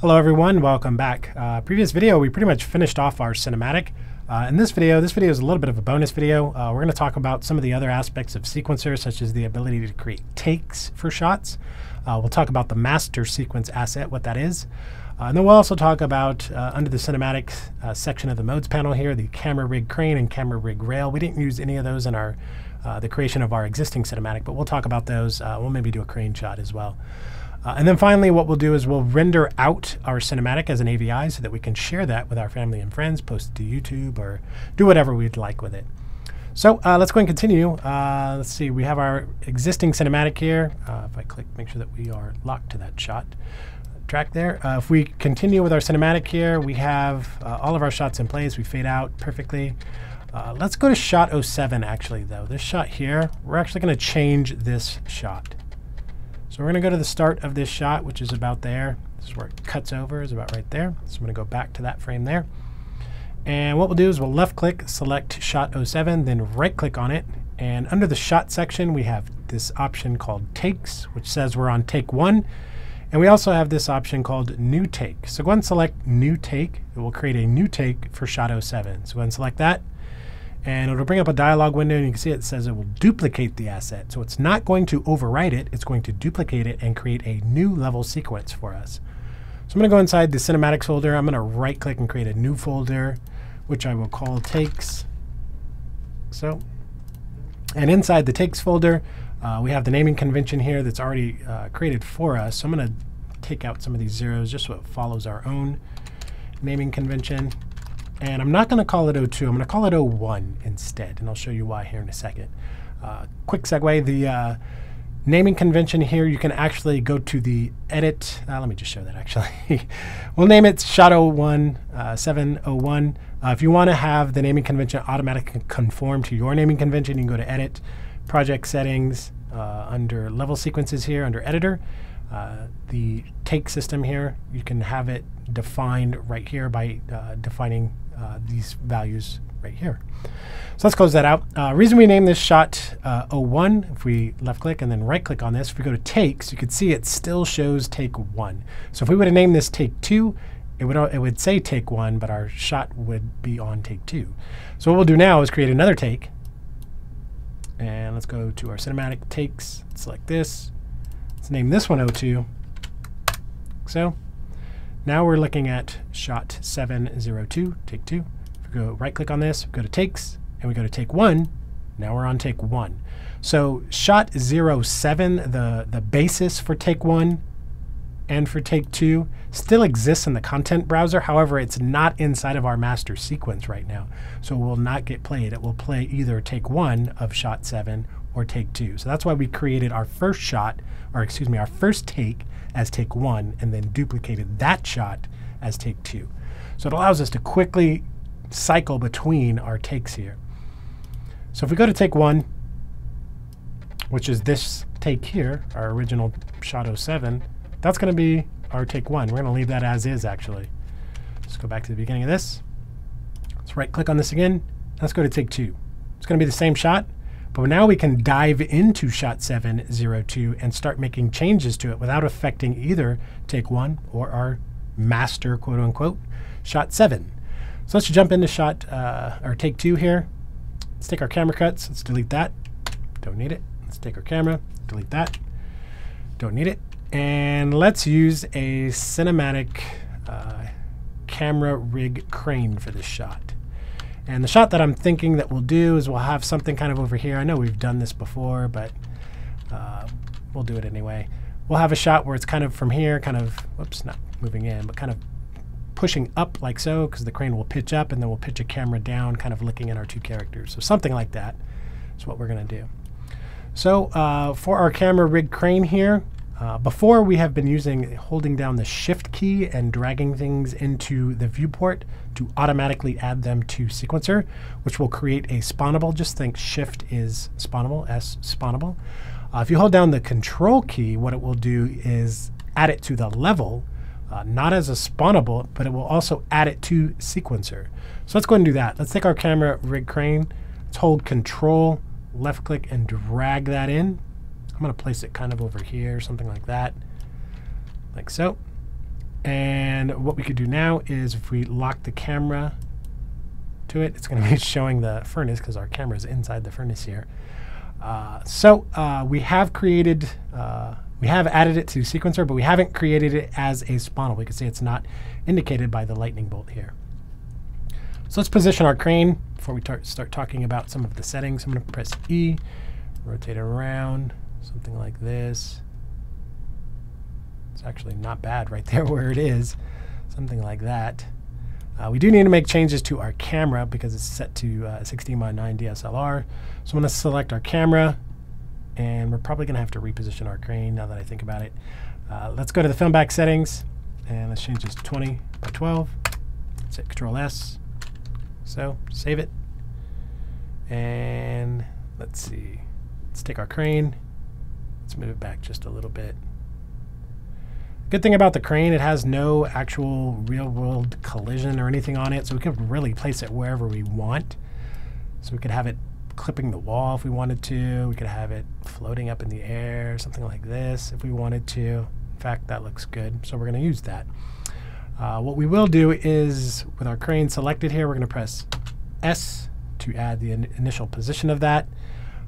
Hello everyone, welcome back. Uh, previous video, we pretty much finished off our cinematic. Uh, in this video, this video is a little bit of a bonus video. Uh, we're going to talk about some of the other aspects of sequencer, such as the ability to create takes for shots. Uh, we'll talk about the master sequence asset, what that is. Uh, and then we'll also talk about, uh, under the cinematic section of the modes panel here, the camera rig crane and camera rig rail. We didn't use any of those in our the creation of our existing cinematic, but we'll talk about those. we'll maybe do a crane shot as well. Uh, and then finally, what we'll do is we'll render out our cinematic as an AVI so that we can share that with our family and friends, post it to YouTube, or do whatever we'd like with it. So uh, let's go and continue. Uh, let's see, we have our existing cinematic here. Uh, if I click, make sure that we are locked to that shot track there. Uh, if we continue with our cinematic here, we have uh, all of our shots in place. We fade out perfectly. let's go to shot 07 actually though. This shot here, we're actually going to change this shot. So we're going to go to the start of this shot, which is about there. This is where it cuts over, is about right there. So I'm going to go back to that frame there. And what we'll do is we'll left click, select shot 07, then right click on it. And under the shot section, we have this option called takes, which says we're on take one. And we also have this option called new take. So go ahead and select new take. It will create a new take for shot 07. So go ahead and select that and it'll bring up a dialog window and you can see it says it will duplicate the asset. So it's not going to overwrite it, it's going to duplicate it and create a new level sequence for us. So I'm going to go inside the cinematics folder, I'm going to right click and create a new folder, which I will call takes. So, and inside the takes folder, uh, we have the naming convention here that's already uh, created for us. So I'm going to take out some of these zeros just so it follows our own naming convention. And I'm not going to call it 02, I'm going to call it 01 instead, and I'll show you why here in a second. Uh, quick segue, the uh, naming convention here, you can actually go to the edit, uh, let me just show that actually. we'll name it Shadow 1, uh, 701. Uh, if you want to have the naming convention automatically conform to your naming convention, you can go to edit, project settings, uh, under level sequences here, under editor. Uh, the take system here, you can have it defined right here by uh, defining uh, these values right here. So let's close that out. Uh, reason we name this shot uh, 01, if we left click and then right click on this, if we go to takes, you can see it still shows take one. So if we would have named this take two, it would, it would say take one, but our shot would be on take two. So what we'll do now is create another take. And let's go to our cinematic takes, select this. Let's name this one 02. So now we're looking at shot 702, take two. If we go right click on this, go to takes, and we go to take one, now we're on take one. So shot 07, the, the basis for take one and for take two still exists in the content browser. However, it's not inside of our master sequence right now. So it will not get played. It will play either take one of shot seven or take two. So that's why we created our first shot, or excuse me, our first take as take one and then duplicated that shot as take two. So it allows us to quickly cycle between our takes here. So if we go to take one, which is this take here, our original shot 07, that's going to be our take one. We're going to leave that as is actually. Let's go back to the beginning of this. Let's right click on this again. Let's go to take two. It's going to be the same shot, but now we can dive into shot 702 and start making changes to it without affecting either take one or our master quote unquote shot 7. So let's jump into shot uh, or take two here. Let's take our camera cuts. Let's delete that. Don't need it. Let's take our camera, delete that. Don't need it. And let's use a cinematic uh, camera rig crane for this shot. And the shot that I'm thinking that we'll do is we'll have something kind of over here. I know we've done this before, but uh, we'll do it anyway. We'll have a shot where it's kind of from here, kind of, whoops, not moving in, but kind of pushing up like so, because the crane will pitch up, and then we'll pitch a camera down, kind of looking at our two characters. So something like that is what we're going to do. So uh, for our camera rig crane here, uh, before we have been using holding down the shift key and dragging things into the viewport to automatically add them to sequencer, which will create a spawnable. Just think shift is spawnable, S spawnable. Uh, if you hold down the control key, what it will do is add it to the level, uh, not as a spawnable, but it will also add it to sequencer. So let's go ahead and do that. Let's take our camera rig crane, let's hold control, left click and drag that in I'm going to place it kind of over here, something like that, like so. And what we could do now is if we lock the camera to it, it's going to be showing the furnace because our camera is inside the furnace here. Uh, so uh, we have created, uh, we have added it to sequencer, but we haven't created it as a spawnable. We can see it's not indicated by the lightning bolt here. So let's position our crane before we start talking about some of the settings. I'm going to press E, rotate it around, something like this. It's actually not bad right there where it is, something like that. Uh, we do need to make changes to our camera because it's set to uh, 16 by 9 DSLR. So I'm going to select our camera, and we're probably going to have to reposition our crane now that I think about it. Uh, let's go to the film back settings, and let's change this to 20 by 12. Let's hit Control S. So save it, and let's see. Let's take our crane. Let's move it back just a little bit. Good thing about the crane, it has no actual real world collision or anything on it, so we can really place it wherever we want. So we could have it clipping the wall if we wanted to. We could have it floating up in the air, something like this if we wanted to. In fact, that looks good, so we're going to use that. Uh, what we will do is, with our crane selected here, we're going to press S to add the in initial position of that.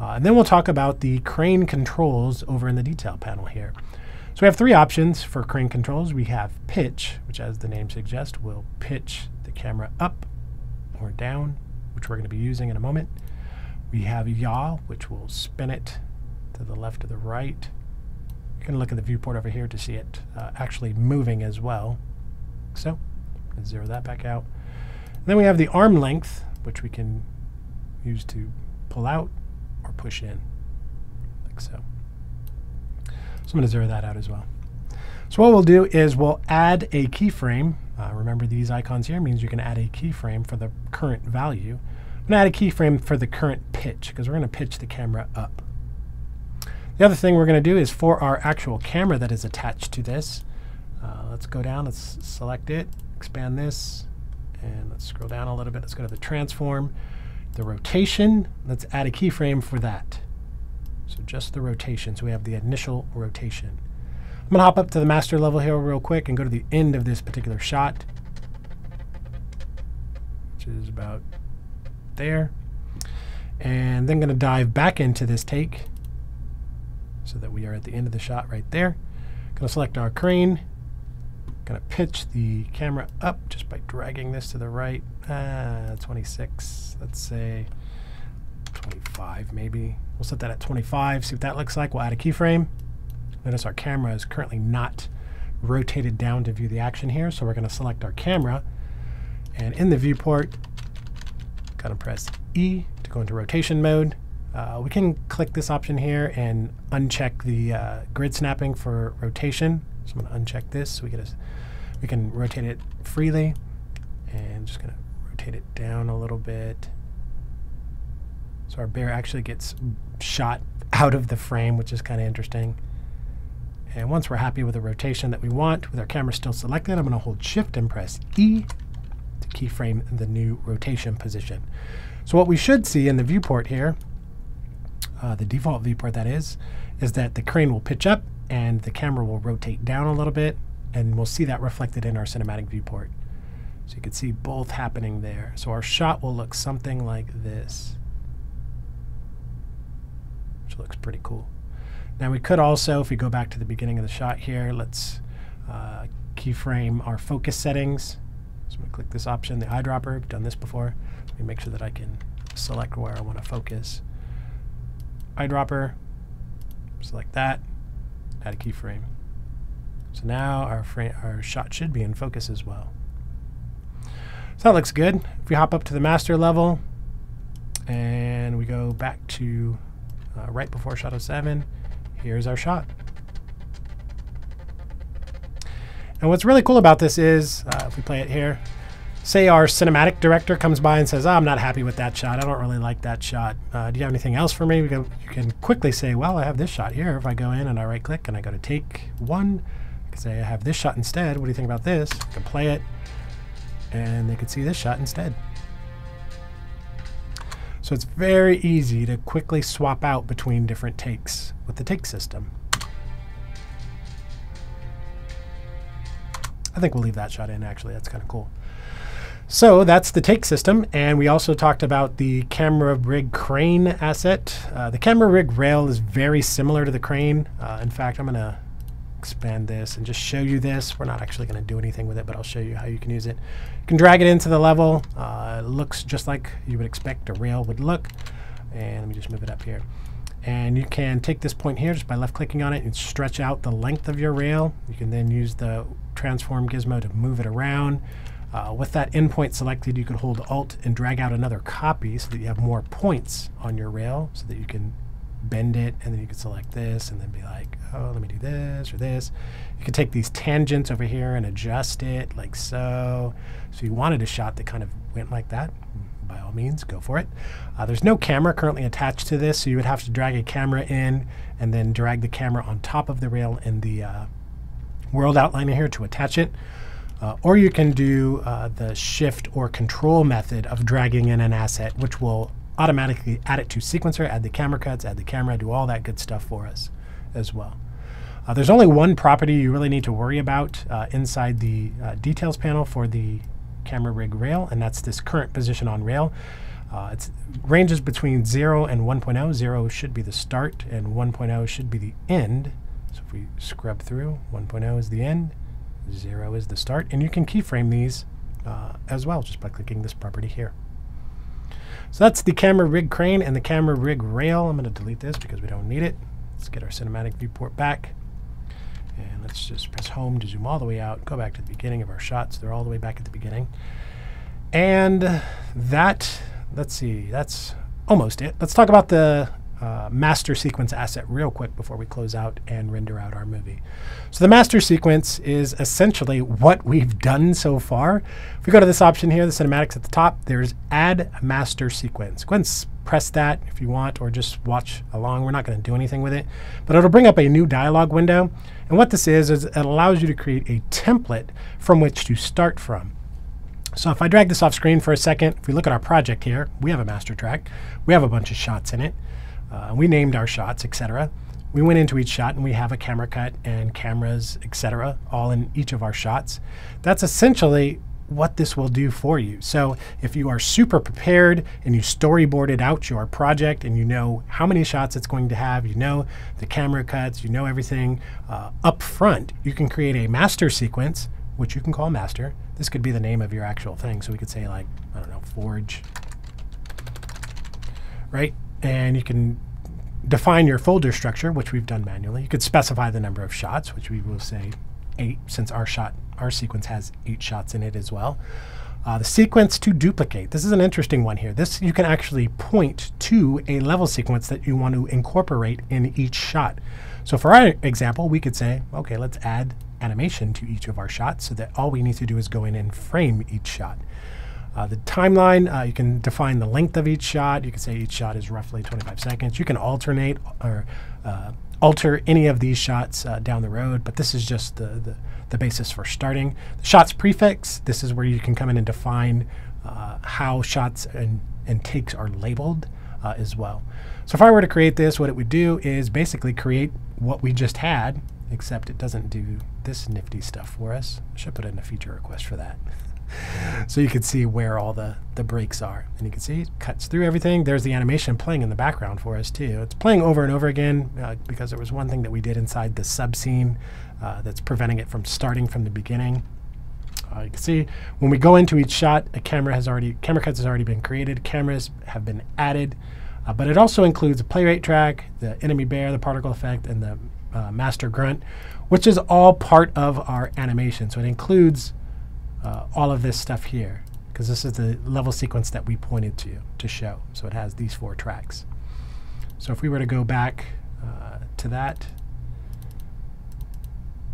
Uh, and then we'll talk about the crane controls over in the detail panel here. So we have three options for crane controls. We have pitch, which as the name suggests, will pitch the camera up or down, which we're going to be using in a moment. We have yaw, which will spin it to the left or the right. You can look at the viewport over here to see it uh, actually moving as well. So, zero that back out. And then we have the arm length, which we can use to pull out or push in, like so. So I'm going to zero that out as well. So what we'll do is we'll add a keyframe. Uh, remember these icons here means you can add a keyframe for the current value. I'm going to add a keyframe for the current pitch because we're going to pitch the camera up. The other thing we're going to do is for our actual camera that is attached to this, uh, let's go down, let's select it, expand this, and let's scroll down a little bit. Let's go to the transform. The rotation, let's add a keyframe for that. So just the rotation. So we have the initial rotation. I'm going to hop up to the master level here real quick and go to the end of this particular shot, which is about there. And then going to dive back into this take so that we are at the end of the shot right there. Going to select our crane. Going to pitch the camera up just by dragging this to the right. Ah, 26. Let's say 25 maybe. We'll set that at 25, see what that looks like. We'll add a keyframe. Notice our camera is currently not rotated down to view the action here, so we're going to select our camera. And in the viewport, to press E to go into rotation mode. Uh, we can click this option here and uncheck the uh, grid snapping for rotation. So I'm going to uncheck this so we get a, we can rotate it freely. And just going to rotate it down a little bit. So our bear actually gets shot out of the frame, which is kind of interesting. And once we're happy with the rotation that we want, with our camera still selected, I'm going to hold Shift and press E to keyframe the new rotation position. So what we should see in the viewport here, uh, the default viewport that is, is that the crane will pitch up and the camera will rotate down a little bit, and we'll see that reflected in our cinematic viewport. So you can see both happening there. So our shot will look something like this which looks pretty cool. Now we could also, if we go back to the beginning of the shot here, let's uh, keyframe our focus settings. So I'm to click this option, the eyedropper. I've done this before. Let me make sure that I can select where I want to focus. Eyedropper, select that, add a keyframe. So now our, frame, our shot should be in focus as well. So that looks good. If we hop up to the master level and we go back to uh, right before shot 07. Here's our shot. And what's really cool about this is, uh, if we play it here, say our cinematic director comes by and says, oh, I'm not happy with that shot. I don't really like that shot. Uh, do you have anything else for me? Can, you can quickly say, well, I have this shot here. If I go in and I right click and I go to take one, I can say I have this shot instead. What do you think about this? I can play it and they could see this shot instead. So it's very easy to quickly swap out between different takes with the take system. I think we'll leave that shot in actually. That's kind of cool. So that's the take system, and we also talked about the camera rig crane asset. Uh, the camera rig rail is very similar to the crane. Uh, in fact, I'm going to expand this and just show you this. We're not actually going to do anything with it, but I'll show you how you can use it. You can drag it into the level. Uh, it looks just like you would expect a rail would look. And let me just move it up here. And you can take this point here just by left clicking on it and stretch out the length of your rail. You can then use the transform gizmo to move it around. Uh, with that endpoint selected, you can hold Alt and drag out another copy so that you have more points on your rail so that you can bend it and then you can select this and then be like, oh, let me do this or this. You can take these tangents over here and adjust it like so. So you wanted a shot that kind of went like that, by all means, go for it. Uh, there's no camera currently attached to this, so you would have to drag a camera in and then drag the camera on top of the rail in the uh, world outliner here to attach it. Uh, or you can do uh, the shift or control method of dragging in an asset, which will automatically add it to sequencer, add the camera cuts, add the camera, do all that good stuff for us as well. Uh, there's only one property you really need to worry about uh, inside the uh, details panel for the camera rig rail, and that's this current position on rail. Uh, it ranges between 0 and 1.0. 0 should be the start, and 1.0 should be the end. So if we scrub through, 1.0 is the end, 0 is the start, and you can keyframe these uh, as well just by clicking this property here. So that's the camera rig crane and the camera rig rail. I'm going to delete this because we don't need it. Let's get our cinematic viewport back. And let's just press home to zoom all the way out, go back to the beginning of our shots. They're all the way back at the beginning. And that, let's see, that's almost it. Let's talk about the uh, master sequence asset real quick before we close out and render out our movie. So the master sequence is essentially what we've done so far. If we go to this option here, the cinematics at the top, there's add master sequence. Go ahead and press that if you want or just watch along. We're not going to do anything with it, but it'll bring up a new dialog window. And what this is, is it allows you to create a template from which to start from. So if I drag this off screen for a second, if we look at our project here, we have a master track. We have a bunch of shots in it. Uh, we named our shots, etc. We went into each shot and we have a camera cut and cameras, etc., all in each of our shots. That's essentially what this will do for you. So if you are super prepared and you storyboarded out your project and you know how many shots it's going to have, you know the camera cuts, you know everything uh, up front, you can create a master sequence, which you can call master. This could be the name of your actual thing. So we could say like, I don't know, forge, right? And you can define your folder structure, which we've done manually. You could specify the number of shots, which we will say eight, since our shot, our sequence has eight shots in it as well. Uh, the sequence to duplicate. This is an interesting one here. This you can actually point to a level sequence that you want to incorporate in each shot. So for our example, we could say, okay, let's add animation to each of our shots so that all we need to do is go in and frame each shot. Uh, the timeline, uh, you can define the length of each shot. You can say each shot is roughly 25 seconds. You can alternate or uh, alter any of these shots uh, down the road, but this is just the, the, the, basis for starting. The shots prefix, this is where you can come in and define uh, how shots and, and takes are labeled uh, as well. So if I were to create this, what it would do is basically create what we just had, except it doesn't do this nifty stuff for us. I should put in a feature request for that. so you can see where all the, the breaks are. And you can see it cuts through everything. There's the animation playing in the background for us too. It's playing over and over again uh, because there was one thing that we did inside the sub scene uh, that's preventing it from starting from the beginning. Uh, you can see when we go into each shot, a camera has already camera cuts has already been created. Cameras have been added, uh, but it also includes a playrate track, the enemy bear, the particle effect, and the uh, master grunt, which is all part of our animation. So it includes uh, all of this stuff here because this is the level sequence that we pointed to to show. So it has these four tracks. So if we were to go back uh, to that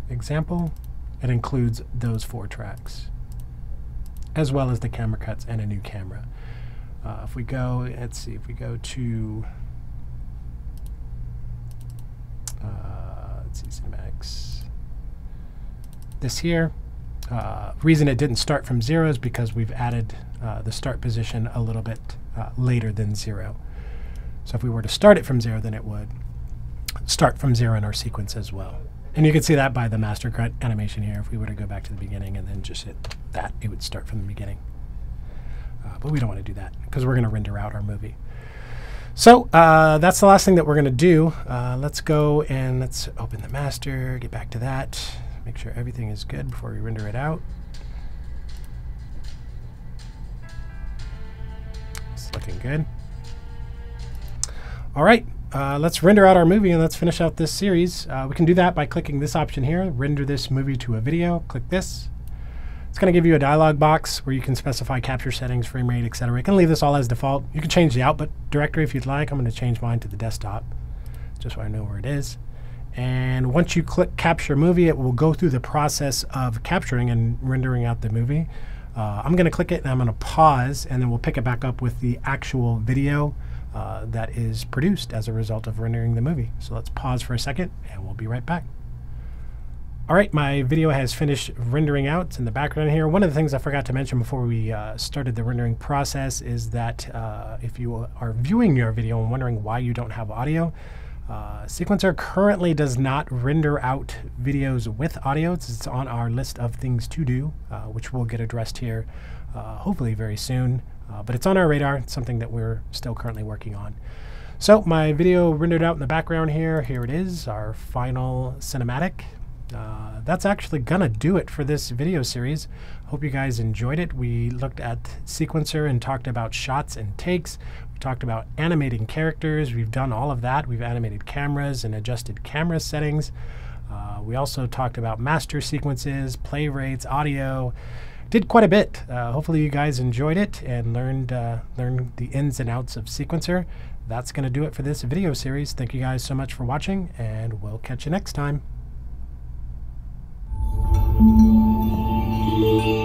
example, it includes those four tracks as well as the camera cuts and a new camera. Uh, if we go, let's see, if we go to, uh, let's see, cinematics, this here, uh, reason it didn't start from zero is because we've added uh, the start position a little bit uh, later than zero. So if we were to start it from zero, then it would start from zero in our sequence as well. And you can see that by the master cut animation here. If we were to go back to the beginning and then just hit that, it would start from the beginning. Uh, but we don't want to do that because we're going to render out our movie. So uh, that's the last thing that we're going to do. Uh, let's go and let's open the master, get back to that, make sure everything is good before we render it out. It's looking good. All right, uh, let's render out our movie and let's finish out this series. Uh, we can do that by clicking this option here, render this movie to a video. Click this. It's going to give you a dialog box where you can specify capture settings, frame rate, etc. You can leave this all as default. You can change the output directory if you'd like. I'm going to change mine to the desktop just so I know where it is. And once you click capture movie, it will go through the process of capturing and rendering out the movie. Uh, I'm going to click it and I'm going to pause and then we'll pick it back up with the actual video uh, that is produced as a result of rendering the movie. So let's pause for a second and we'll be right back. All right, my video has finished rendering out in the background here. One of the things I forgot to mention before we uh, started the rendering process is that uh, if you are viewing your video and wondering why you don't have audio, uh, Sequencer currently does not render out videos with audio. It's on our list of things to do, uh, which will get addressed here uh, hopefully very soon. Uh, but it's on our radar. It's something that we're still currently working on. So my video rendered out in the background here. Here it is, our final cinematic. Uh, that's actually gonna do it for this video series. Hope you guys enjoyed it. We looked at Sequencer and talked about shots and takes. We talked about animating characters. We've done all of that. We've animated cameras and adjusted camera settings. Uh, we also talked about master sequences, play rates, audio. Did quite a bit. Uh, hopefully you guys enjoyed it and learned uh, learned the ins and outs of Sequencer. That's going to do it for this video series. Thank you guys so much for watching, and we'll catch you next time. 嗯